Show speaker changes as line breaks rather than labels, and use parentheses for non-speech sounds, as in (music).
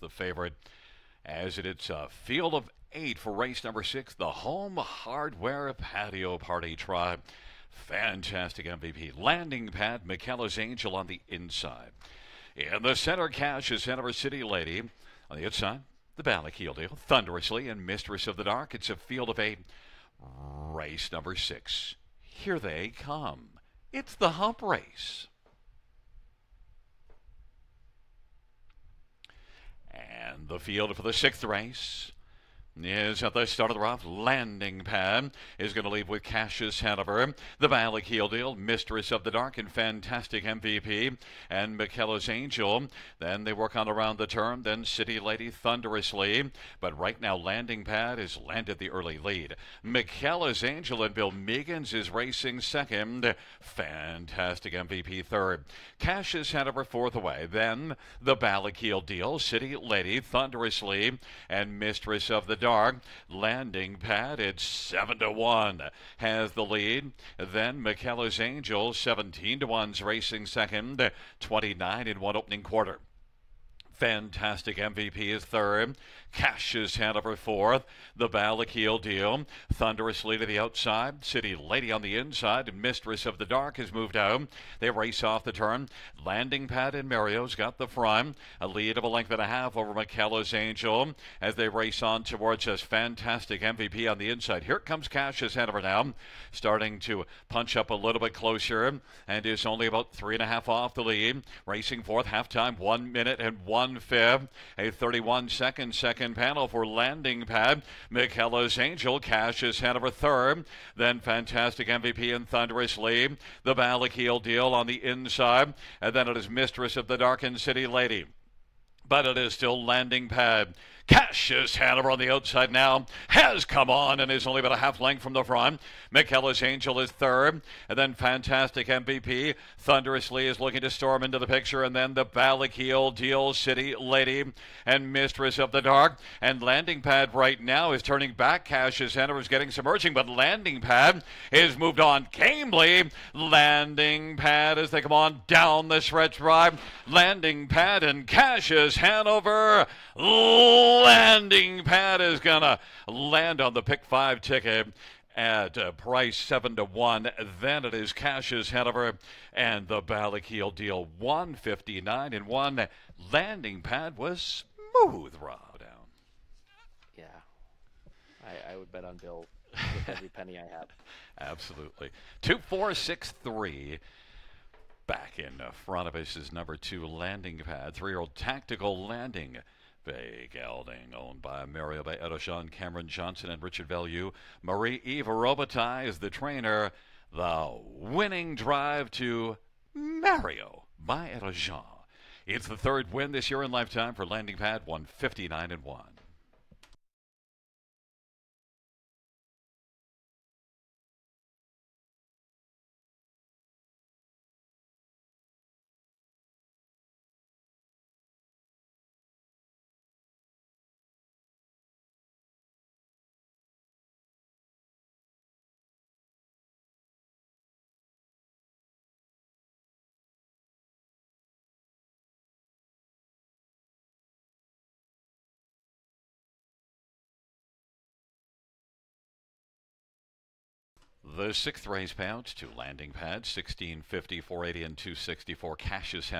the favorite. As it is a field of eight for race number six, the Home Hardware Patio Party Tribe. Fantastic MVP. Landing pad, McKellar's Angel on the inside. In the center, Cassius Hanover City Lady. On the outside, the Ballakeel Deal, Thunderously, and Mistress of the Dark. It's a field of eight. Race number six. Here they come. It's the hump race. And the field for the sixth race is at the start of the rough. Landing pad is going to leave with Cassius Hanover, the Ballakeel Deal, Mistress of the Dark, and Fantastic MVP, and McKellar's Angel. Then they work on around the turn. Then City Lady thunderously. But right now, Landing Pad has landed the early lead. McKellar's Angel and Bill Meegans is racing second. Fantastic MVP third. Cassius Hanover fourth away. Then the Ballakeel Deal, City Lady thunderously, and Mistress of the Dark. Landing pad, it's 7 to 1, has the lead. Then McKellar's Angels, 17 to 1's racing second, 29 in one opening quarter. Fantastic MVP is third. Cassius Hanover fourth. The Ballakeel deal. Thunderously to the outside. City Lady on the inside. Mistress of the Dark has moved out. They race off the turn. Landing pad and Mario's got the front. A lead of a length and a half over McKellar's Angel as they race on towards us. Fantastic MVP on the inside. Here comes Cassius Hanover now. Starting to punch up a little bit closer and is only about three and a half off the lead. Racing fourth, halftime, one minute and one fifth. A 31 second second panel for landing pad. McKellar's Angel, Cassius Hanover third. Then Fantastic MVP and Thunderously. The Ballakeel deal on the inside. And then it is Mistress of the Darkened City Lady but it is still landing pad. Cassius Hanover on the outside now has come on and is only about a half length from the front. McKellar's Angel is third, and then Fantastic MVP thunderously is looking to storm into the picture, and then the Ballakeel Deal City Lady and Mistress of the Dark. And landing pad right now is turning back. Cassius Hanover is getting submerging, but landing pad is moved on gamely. Landing pad as they come on down the stretch drive. Landing pad and Cassius Hanover landing pad is going to land on the pick five ticket at uh, price seven to one. Then it is Cassius Hanover and the Ballakeel deal one fifty nine and one. Landing pad was smooth raw down.
Yeah, I, I would bet on Bill with every (laughs) penny I have.
Absolutely. Two four six three. Back in uh, front of us is number two landing pad, three year old tactical landing. Bay Gelding, owned by Mario Baillargeon, Cameron Johnson, and Richard Value. Marie Eve Robitaille is the trainer. The winning drive to Mario Baillargeon. It's the third win this year in lifetime for Landing Pad 159 and 1. The sixth race pouch to landing pad 1650, 480, and 264. Cassius